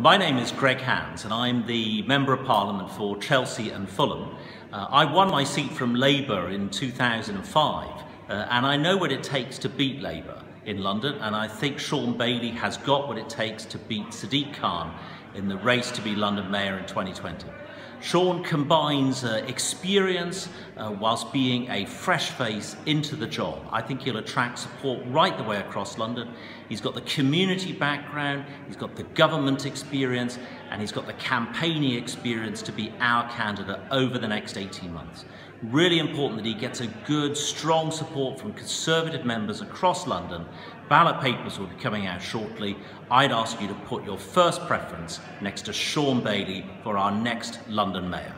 My name is Greg Hands and I'm the Member of Parliament for Chelsea and Fulham. Uh, I won my seat from Labour in 2005 uh, and I know what it takes to beat Labour in London and I think Shaun Bailey has got what it takes to beat Sadiq Khan in the race to be London Mayor in 2020. Shaun combines uh, experience uh, whilst being a fresh face into the job. I think he'll attract support right the way across London. He's got the community background, he's got the government experience, and he's got the campaigning experience to be our candidate over the next 18 months. Really important that he gets a good, strong support from Conservative members across London. Ballot papers will be coming out shortly. I'd ask you to put your first preference next to Shaun Bailey for our next London Mayor.